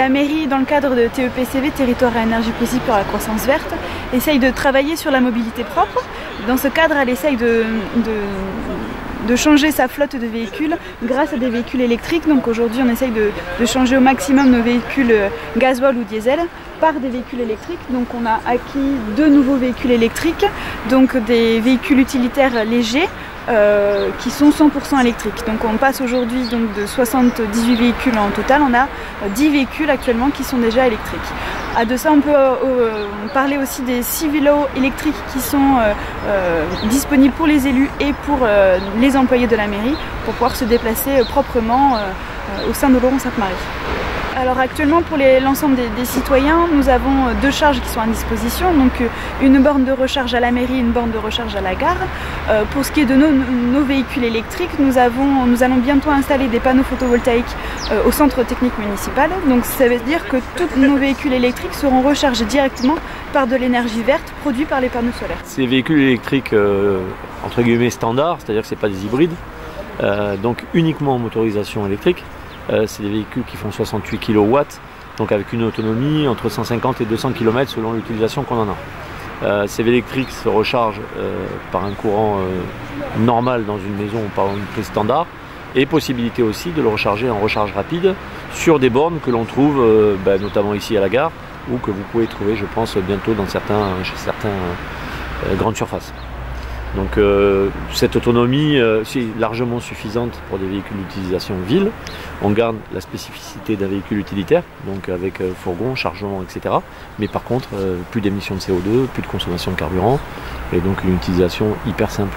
la mairie, dans le cadre de TEPCV, Territoire à énergie possible pour la croissance verte, essaye de travailler sur la mobilité propre. Dans ce cadre, elle essaye de, changer sa flotte de véhicules grâce à des véhicules électriques. Donc aujourd'hui, on essaye de, de, changer au maximum nos véhicules gasoil ou diesel par des véhicules électriques. Donc on a acquis deux nouveaux véhicules électriques, donc des véhicules utilitaires légers euh, qui sont 100% électriques. Donc on passe aujourd'hui donc de 78 véhicules en total, on a 10 euh, véhicules actuellement qui sont déjà électriques. À de ça, on peut euh, parler aussi des 6 vélos électriques qui sont disponibles pour les élus et pour les employés de la mairie pour pouvoir se déplacer proprement au sein de Laurent-Sainte-Marie. Alors actuellement pour l'ensemble des, citoyens, nous avons euh, deux charges qui sont à disposition, donc euh, une borne de recharge à la mairie, une borne de recharge à la gare. Euh, pour ce qui est de nos, véhicules électriques, nous, allons bientôt installer des panneaux photovoltaïques au centre technique municipal. Donc ça veut dire que tous nos véhicules électriques seront rechargés directement par de l'énergie verte produite par les panneaux solaires. Ces véhicules électriques entre guillemets standards, c'est-à-dire que ce pas des hybrides, donc uniquement en motorisation électrique. Euh, c'est des véhicules qui font 68 kW, donc avec une autonomie entre 150 et 200 km selon l'utilisation qu'on en a. Euh, ces électriques se rechargent euh, par un courant normal dans une maison par une prise standard et possibilité aussi de le recharger en recharge rapide sur des bornes que l'on trouve ben, notamment ici à la gare ou que vous pouvez trouver je pense bientôt dans certains, chez certaines grandes surfaces. Donc euh, cette autonomie euh, est largement suffisante pour des véhicules d'utilisation ville. On garde la spécificité d'un véhicule utilitaire, donc avec euh, fourgon, chargement, etc. Mais par contre, plus d'émissions de CO2, plus de consommation de carburant, et donc une utilisation hyper simple.